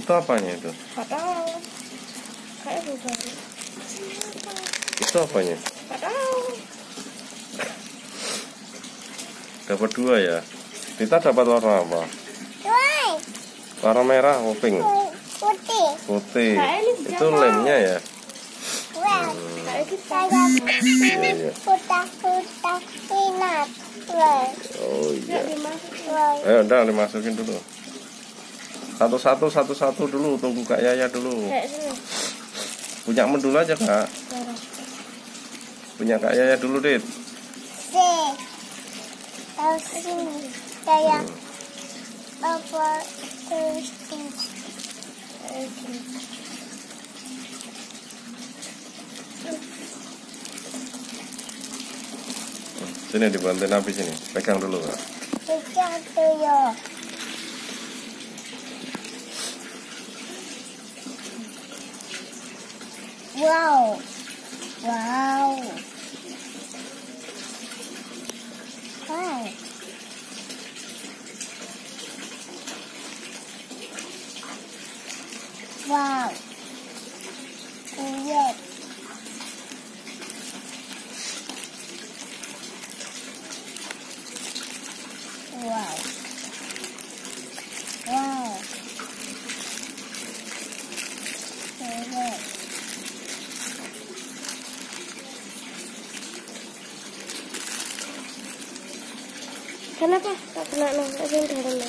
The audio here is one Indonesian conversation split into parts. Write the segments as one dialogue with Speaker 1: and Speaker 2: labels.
Speaker 1: Itu apanya itu?
Speaker 2: Gak tahu. Kayak bukan.
Speaker 1: Itu apanya?
Speaker 2: Gak tahu.
Speaker 1: Dapat dua ya. Kita dapat warna apa? Warna merah, atau pink,
Speaker 3: putih.
Speaker 1: putih.
Speaker 2: Ini
Speaker 1: Itu lemnya ya.
Speaker 3: Saya
Speaker 1: Iya, iya. Oh iya. Ayo udah dimasukin dulu. Satu-satu, satu-satu dulu. Tunggu Kak Yaya dulu.
Speaker 2: Kayak sini.
Speaker 1: Punya dulu aja Kak. Punya Kak Yaya dulu, Dit.
Speaker 3: Terus sini terus ini.
Speaker 2: Kayak gini.
Speaker 1: Sini dibantuin habis sini. Pegang dulu Kak.
Speaker 3: Kita dulu. Wow. Wow. Wow. Wow. Yes. Wow. Wow. Yes.
Speaker 2: Kenapa? Tak kena no, tapi yang dalam no.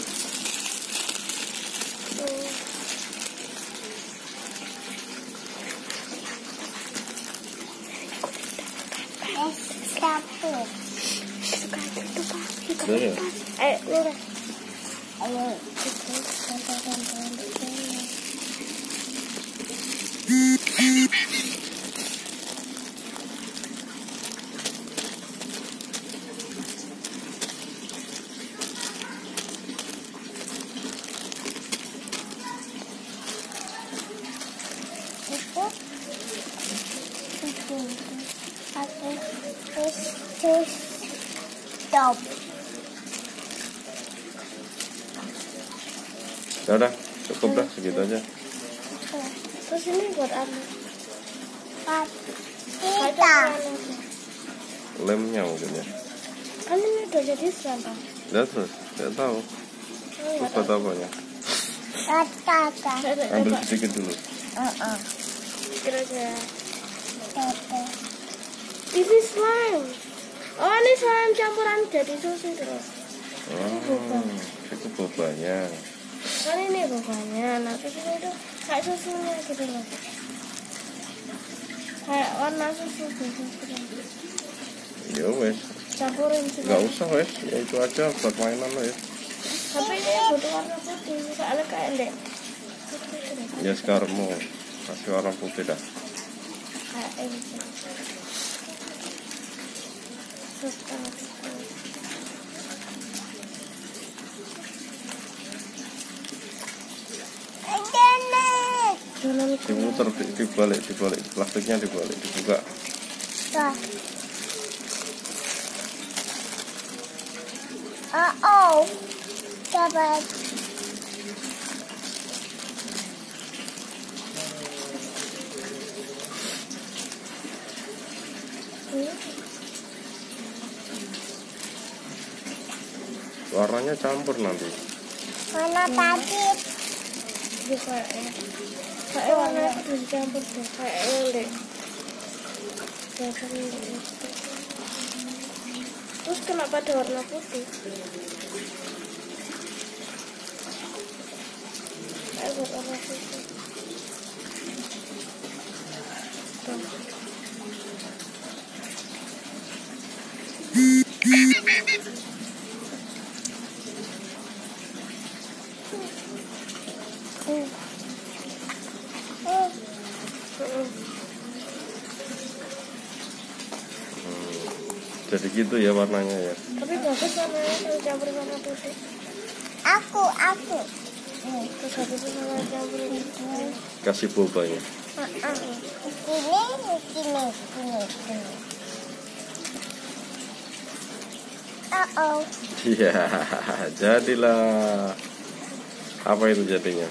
Speaker 3: Dapur.
Speaker 2: Suka itu.
Speaker 3: Ayo. Itu itu aku terus terus stop.
Speaker 1: Ya udah, cukup dah segitu aja.
Speaker 2: Terus ini buat apa?
Speaker 3: Kita
Speaker 1: Lemnya mungkin ya.
Speaker 2: Kan ini udah jadi sampah.
Speaker 1: Ya terus, tahu.
Speaker 2: Nggak tahu.
Speaker 1: apanya.
Speaker 3: kata
Speaker 2: Saya tak
Speaker 1: Ambil sedikit dulu.
Speaker 3: Heeh.
Speaker 2: Kira-kira.
Speaker 3: Kata
Speaker 2: Ini slime. Oh, ini slime campuran jadi susu terus.
Speaker 1: Oh, itu bobanya.
Speaker 2: Kan ini bukannya. Nah, terus ini tuh kayak susunya gitu loh. Kayak warna susu gitu.
Speaker 1: Ya wes,
Speaker 2: Campurin sih.
Speaker 1: nggak usah wes. Ya itu aja buat mainan lo ya.
Speaker 2: Tapi ini butuh warna putih. Soalnya kayak dek.
Speaker 1: Ya sekarang mau kasih warna putih dah.
Speaker 2: Kayak ini.
Speaker 1: Dimuter, di- dibalik, dibalik, plastiknya dibalik, dibuka.
Speaker 3: Kak. Oh. Dapat.
Speaker 1: Warnanya campur nanti.
Speaker 3: Mana tadi?
Speaker 2: Kayak warna itu dicampur deh kayak terus kenapa ada warna putih kayak buat warna putih.
Speaker 3: Hmm.
Speaker 2: Mm-mm.
Speaker 1: Jadi gitu ya warnanya ya.
Speaker 2: tapi bagus warnanya kalau campur warna putih
Speaker 3: Aku, aku. Hmm.
Speaker 1: Kasih bobanya.
Speaker 3: Ah, ah. Gini, gini, gini, gini. Oh, oh.
Speaker 1: Iya, jadilah. Apa itu jadinya?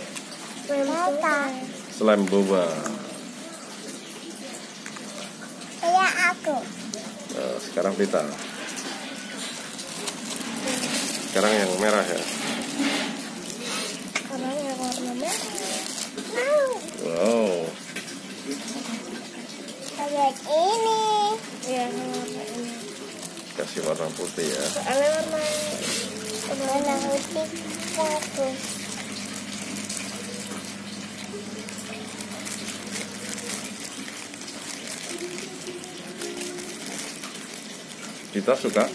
Speaker 2: Slime
Speaker 1: slime boba
Speaker 3: Kayak aku.
Speaker 1: Sekarang Vita sekarang yang merah ya
Speaker 2: Karena yang warna merah.
Speaker 1: wow
Speaker 3: Kayak ini.
Speaker 2: Iya, yang warna ini.
Speaker 1: kasih warna putih ya
Speaker 2: Soalnya warna
Speaker 3: Warna putih bagus.
Speaker 1: Vita suka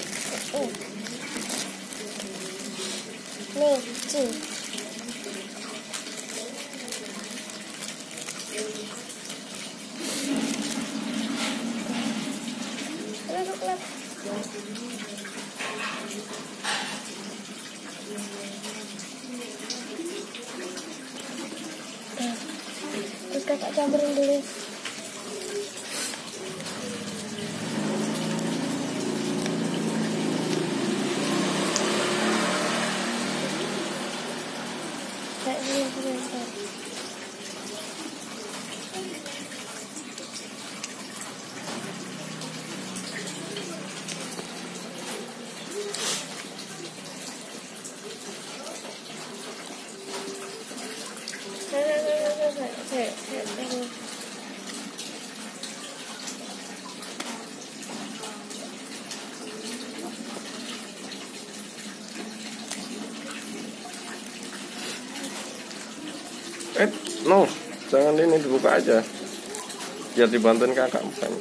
Speaker 2: Terus kakak campurin dulu.
Speaker 1: Eh no jangan ini dibuka aja. Biar dibantuin kakak bukan.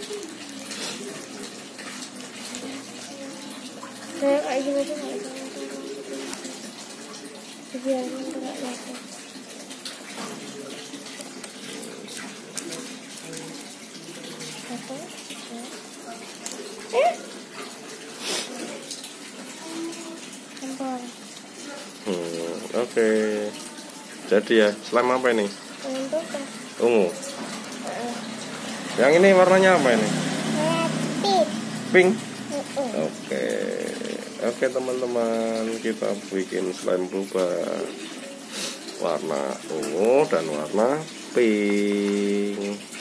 Speaker 2: Eh?
Speaker 1: Hmm, oke jadi ya slime apa ini? Ungu. Yang ini warnanya apa ini? Pink. Oke, oke teman-teman, kita bikin slime boba warna ungu dan warna pink.